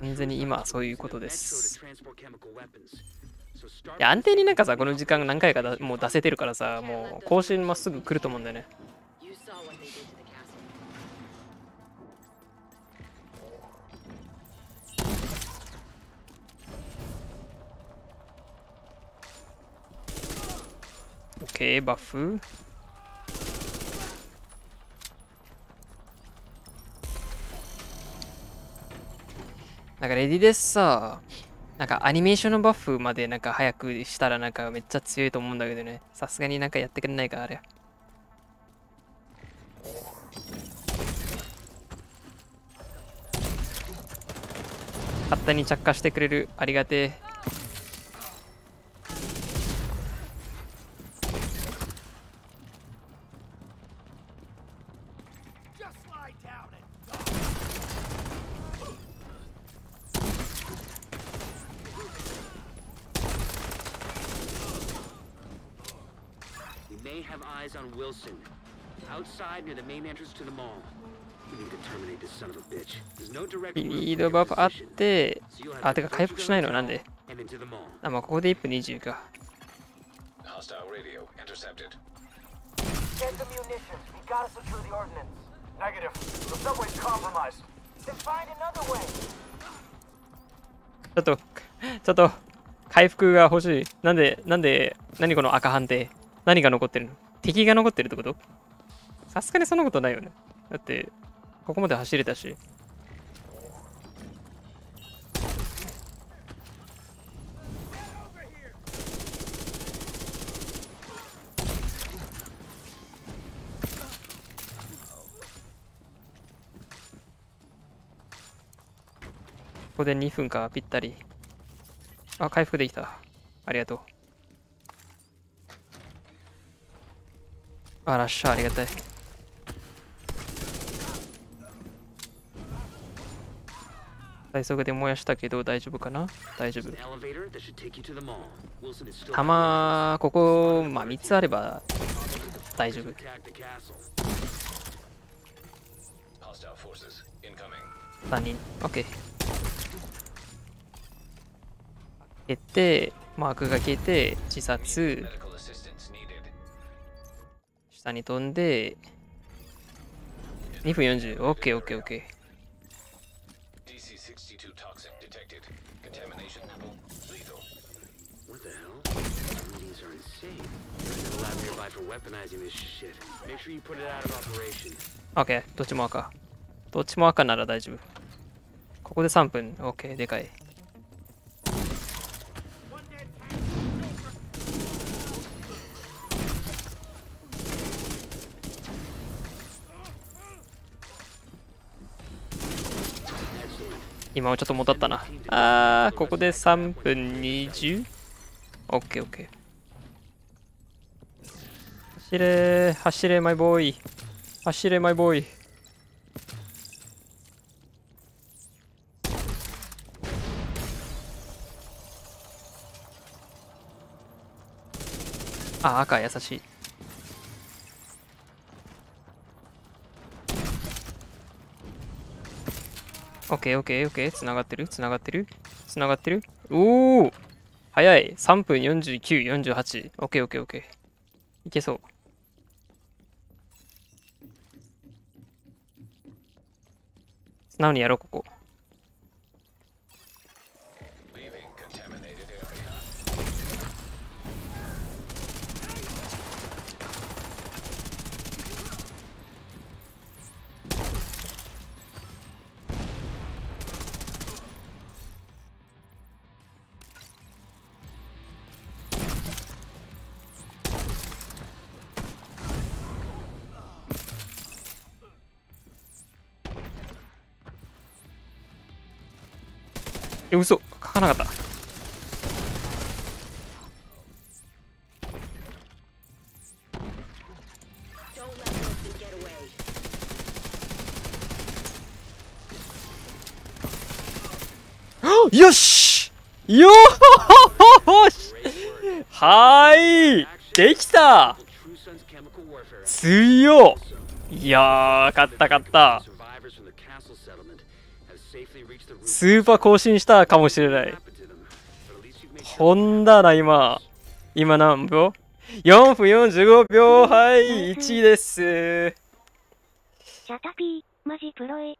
完全に今はそういうことです。いや、安定になんかさ、この時間何回かだもう出せてるからさ、もう更新もすぐ来ると思うんだよね。オッケー、バッフ。なんかレディですさ、なんかアニメーションのバッフまでなんか早くしたらなんかめっちゃ強いと思うんだけどね。さすがになんかやってくれないか、あれ。勝手に着火してくれる。ありがてえ。May have eyes on Wilson. Outside near the main entrance to the mall. We need to terminate this son of a bitch. There's no direct リードバフあっ position, て、あ、てか回復しないのなんで and into the mall. あ、まあ、ここで1分20か。Hostile radio intercepted. Get the munitions. We gotta secure the ordnance. Negative. The subway's compromised. Then find another way. ちょっと、ちょっと、回復が欲しい。なんで、なんで、何この赤判定何が残ってるの？敵が残ってるってこと？さすがにそんなことないよね。だって、ここまで走れたし。ここで2分か、ぴったり。あ、回復できた。ありがとう。あらっしゃありがたいで燃やしたけど大丈夫かな大丈夫たまここまあ3つあれば大丈夫3人オッケー消えてマークが消えて自殺下に飛んで2分40オッケーオッケーオッケー。OK どっちも赤。どっちも赤なら大丈夫。ここで3分。OK でかい。今はちょっと戻ったな。あー、ここで3分 20?OK、OK。走れ、走れ、マイボーイ。走れ、マイボーイ。あ、赤優しい。オッケーオッケーオッケー。つながってる？つながってる？つながってる？おお早い !3 分49、48。オッケーオッケーオッケー。いけそう。素直にやろう、ここ。え、嘘。書かなかった。よしよーしはいできた強いやー、勝った勝った。スーパー更新したかもしれないほんだな、今。今何秒 ?4 分45秒、はい、1です。チャタピー、マジプロへ。